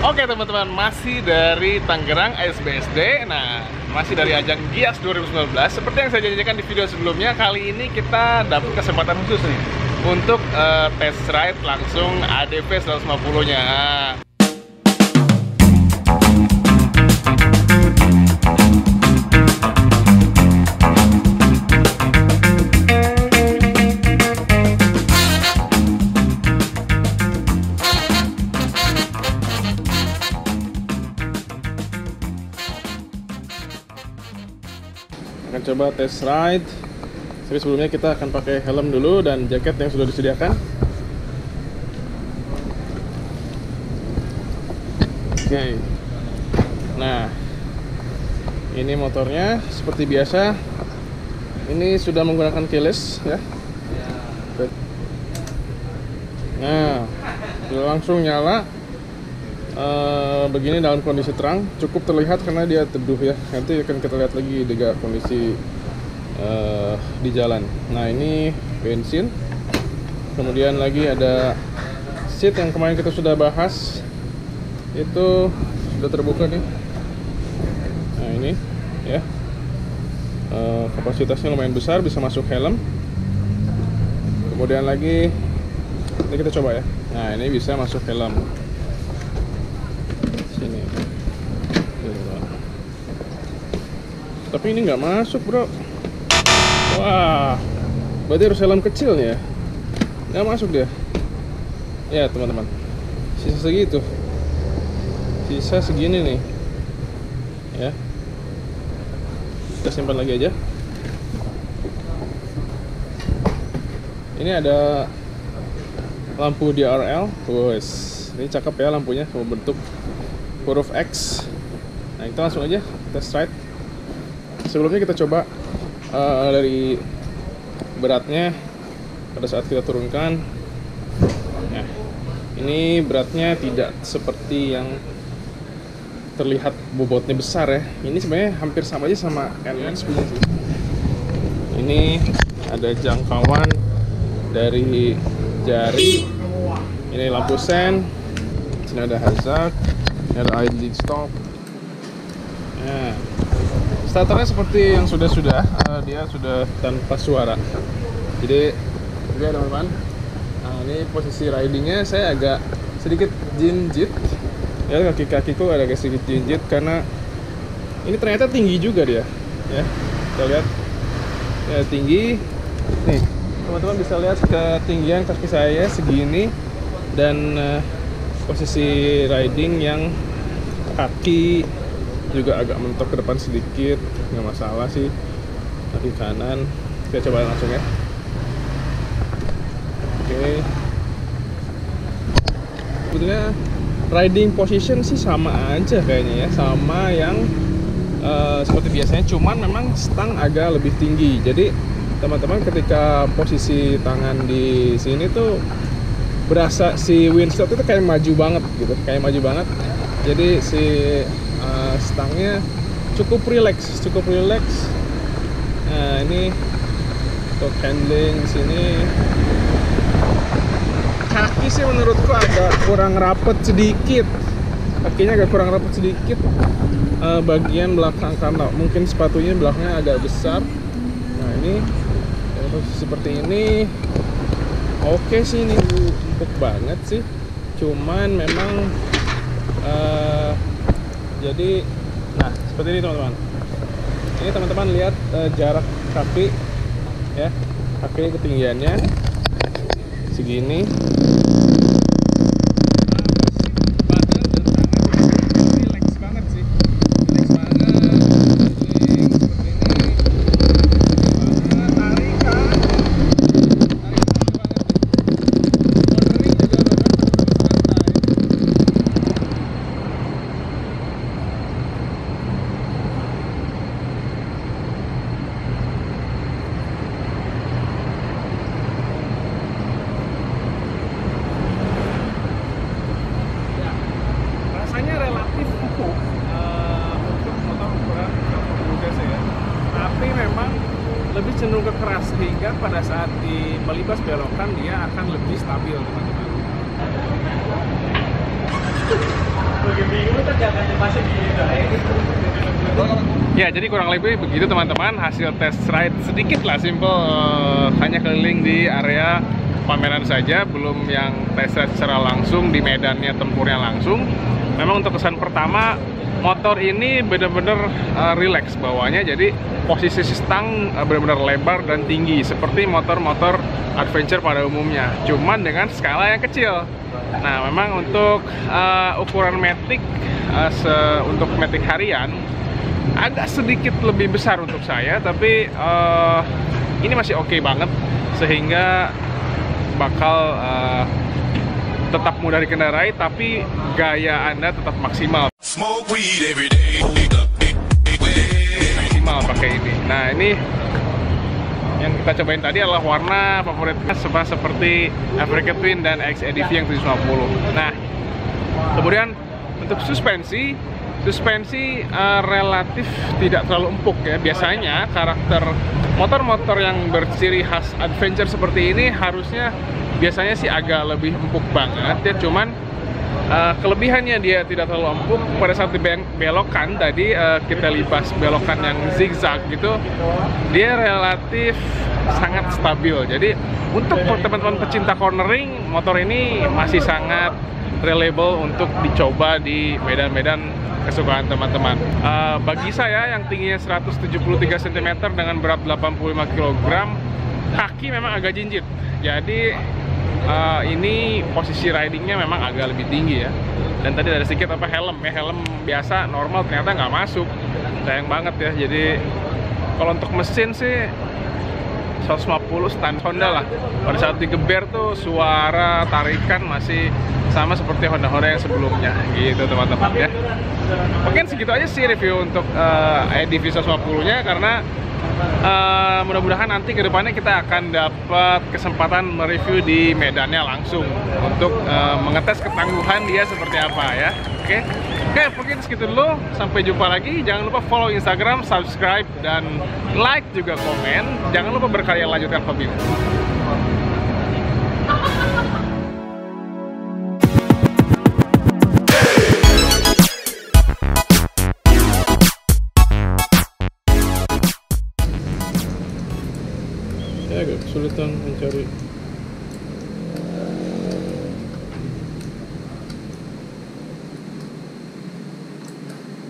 Oke teman-teman, masih dari Tangerang SBSD Nah, masih dari ajang Gias 2019 Seperti yang saya janjikan di video sebelumnya Kali ini kita dapat kesempatan khusus nih Untuk uh, test ride langsung ADV 150 nya akan coba test ride. Tapi sebelumnya kita akan pakai helm dulu dan jaket yang sudah disediakan. Oke. Nah ini motornya. Seperti biasa ini sudah menggunakan keyless ya. Nah sudah langsung nyala Uh, begini dalam kondisi terang cukup terlihat karena dia teduh ya. Nanti akan kita lihat lagi di kondisi uh, di jalan. Nah ini bensin. Kemudian lagi ada seat yang kemarin kita sudah bahas. Itu sudah terbuka nih. Nah ini ya. Uh, kapasitasnya lumayan besar bisa masuk helm. Kemudian lagi ini kita coba ya. Nah ini bisa masuk helm sini tapi ini nggak masuk bro. Wah berarti harus helm kecil ya? Nggak masuk dia? Ya teman-teman. Sisa segitu. Sisa segini nih. Ya. Kita simpan lagi aja. Ini ada lampu DRL wes ini cakep ya lampunya bentuk huruf X. Nah kita langsung aja test ride sebelumnya kita coba uh, dari beratnya pada saat kita turunkan. Nah ini beratnya tidak seperti yang terlihat bobotnya besar ya. Ini sebenarnya hampir sama aja sama NX ini ada jangkauan dari jari. Ini lampu sen sini ada hazard idling stop nah starternya seperti yang sudah-sudah uh, dia sudah tanpa suara. Jadi oke teman-teman. Nah ini posisi ridingnya saya agak sedikit jinjit. Ya kaki kakiku ada agak sedikit jinjit karena ini ternyata tinggi juga dia. Ya kita lihat. Ya tinggi. Nih teman-teman bisa lihat ketinggian kaki saya segini dan uh, posisi riding yang kaki juga agak mentok ke depan sedikit nggak masalah sih. Kaki kanan kita coba langsung ya. Oke. Sebetulnya riding position sih sama aja kayaknya ya sama yang uh, seperti biasanya cuman memang stang agak lebih tinggi. Jadi teman-teman ketika posisi tangan di sini tuh berasa si windstop itu kayak maju banget gitu kayak maju banget. Jadi si uh, stangnya cukup relax cukup relax. Nah ini untuk handling sini. Kaki sih menurutku agak kurang rapet sedikit. Kakinya agak kurang rapet sedikit. Uh, bagian belakang karena mungkin sepatunya belakangnya agak besar. Nah ini seperti ini oke sih ini empuk banget sih. Cuman memang uh, jadi nah seperti ini teman-teman. Ini teman-teman lihat uh, jarak kaki ya. Kaki ketinggiannya segini lebih cenderung ke keras sehingga pada saat di melibas belokan dia akan lebih stabil teman-teman. Ya, jadi kurang lebih begitu teman-teman hasil test ride sedikit lah simple eh, hanya keliling di area pameran saja, belum yang test ride secara langsung di medannya tempurnya langsung. Memang untuk kesan pertama motor ini benar-benar uh, relax bawahnya jadi posisi stang uh, benar-benar lebar dan tinggi seperti motor-motor adventure pada umumnya cuman dengan skala yang kecil. Nah memang untuk uh, ukuran matic uh, se untuk matic harian agak sedikit lebih besar untuk saya tapi uh, ini masih oke okay banget sehingga bakal uh, tetap mudah dikendarai tapi gaya anda tetap maksimal. Maksimal pakai ini. Nah ini yang kita cobain tadi adalah warna favorit sama seperti Africa Twin dan XEDV yang 750 nah kemudian untuk suspensi suspensi uh, relatif tidak terlalu empuk ya. Biasanya karakter motor-motor yang berciri khas adventure seperti ini harusnya biasanya sih agak lebih empuk banget ya cuman uh, kelebihannya dia tidak terlalu empuk pada saat dibelokan tadi uh, kita libas belokan yang zigzag gitu dia relatif sangat stabil jadi untuk teman-teman pecinta cornering motor ini masih sangat reliable untuk dicoba di medan-medan kesukaan teman-teman. Uh, bagi saya yang tingginya 173 cm dengan berat 85 kg, kaki memang agak jinjit. Jadi uh, ini posisi ridingnya memang agak lebih tinggi ya. Dan tadi ada sedikit apa helm ya helm biasa normal ternyata nggak masuk. Sayang banget ya. Jadi kalau untuk mesin sih 150 stand Honda lah pada saat digeber tuh suara tarikan masih sama seperti Honda-Honda yang sebelumnya gitu teman-teman ya mungkin segitu aja sih review untuk uh, EDV 150 nya karena uh, mudah-mudahan nanti ke depannya kita akan dapat kesempatan mereview di medannya langsung untuk uh, mengetes ketangguhan dia seperti apa ya. Oke? Okay? oke okay, mungkin segitu dulu. Sampai jumpa lagi. Jangan lupa follow instagram subscribe dan like juga komen. Jangan lupa berkarya lanjutkan hobi kesulitan mencari